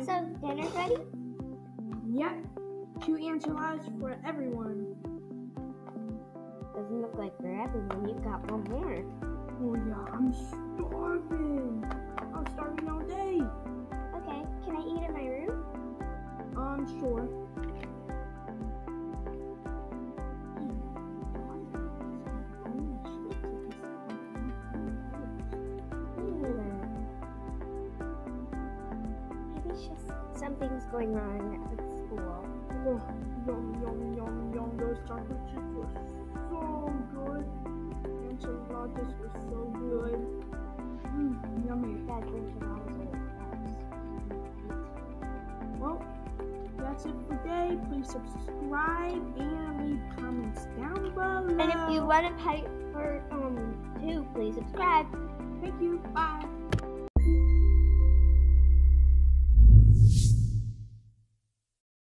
Hi. So, dinner's ready? yeah. Two enchiladas for everyone. Doesn't look like for everyone. You've got one more. Oh yeah, I'm starving. I'm starving all day. Okay, can I eat in my room? Um, sure. Just something's going wrong at school. Oh, yum yum yum yum. Those chocolate chips were so good. Enchiladas were so good. Mmm, yummy. Dad drinks a lot Well, that's it for today. Please subscribe and leave comments down below. And if you want to pay for um two, please subscribe.